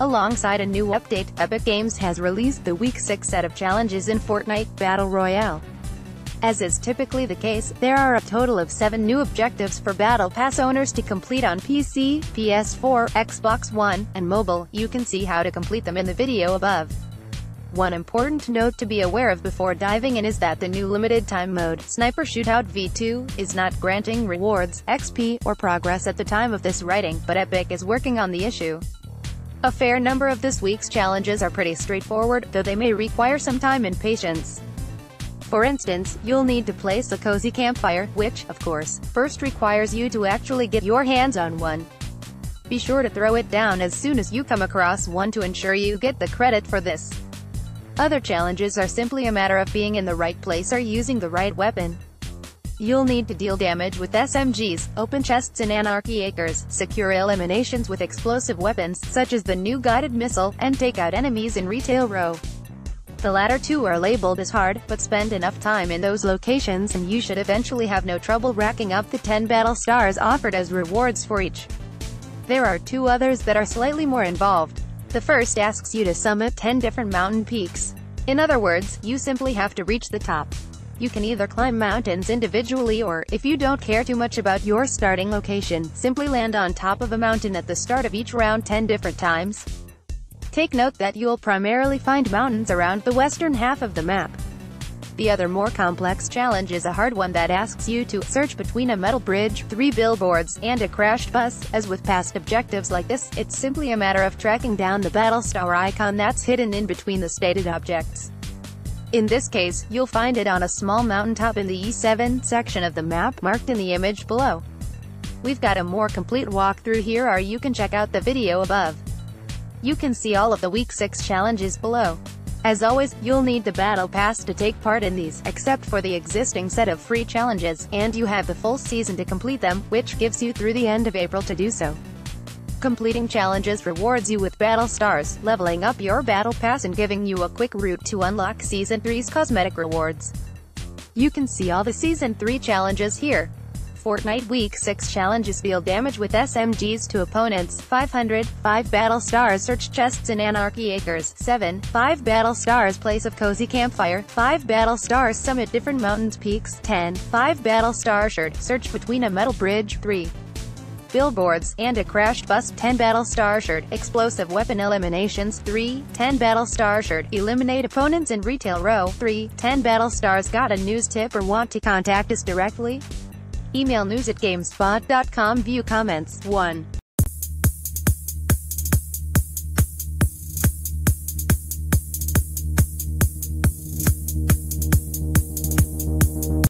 Alongside a new update, Epic Games has released the Week 6 set of challenges in Fortnite Battle Royale. As is typically the case, there are a total of seven new objectives for Battle Pass owners to complete on PC, PS4, Xbox One, and mobile. You can see how to complete them in the video above. One important note to be aware of before diving in is that the new limited time mode, Sniper Shootout V2, is not granting rewards, XP, or progress at the time of this writing, but Epic is working on the issue. A fair number of this week's challenges are pretty straightforward, though they may require some time and patience. For instance, you'll need to place a cozy campfire, which, of course, first requires you to actually get your hands on one. Be sure to throw it down as soon as you come across one to ensure you get the credit for this. Other challenges are simply a matter of being in the right place or using the right weapon. You'll need to deal damage with SMGs, open chests in Anarchy Acres, secure eliminations with explosive weapons, such as the new guided missile, and take out enemies in Retail Row. The latter two are labeled as hard, but spend enough time in those locations and you should eventually have no trouble racking up the 10 battle stars offered as rewards for each. There are two others that are slightly more involved. The first asks you to summit 10 different mountain peaks. In other words, you simply have to reach the top. You can either climb mountains individually or, if you don't care too much about your starting location, simply land on top of a mountain at the start of each round 10 different times. Take note that you'll primarily find mountains around the western half of the map. The other more complex challenge is a hard one that asks you to search between a metal bridge, three billboards, and a crashed bus. As with past objectives like this, it's simply a matter of tracking down the battle star icon that's hidden in between the stated objects. In this case, you'll find it on a small mountaintop in the E7 section of the map, marked in the image below. We've got a more complete walkthrough here or you can check out the video above. You can see all of the Week 6 challenges below. As always, you'll need the Battle Pass to take part in these, except for the existing set of free challenges, and you have the full season to complete them, which gives you through the end of April to do so. Completing challenges rewards you with Battle Stars, leveling up your Battle Pass and giving you a quick route to unlock Season 3's cosmetic rewards. You can see all the Season 3 challenges here. Fortnite Week 6 challenges deal damage with SMGs to opponents, 500, 5 battle stars search chests in Anarchy Acres, 7, 5 battle stars place of cozy campfire, 5 battle stars summit different mountains peaks, 10, 5 battle star shirt, search between a metal bridge, 3 billboards, and a crashed bus, 10 battle star shirt, explosive weapon eliminations, 3, 10 battle star shirt, eliminate opponents in retail row, 3, 10 battle stars got a news tip or want to contact us directly? Email news at gamespot.com View comments 1.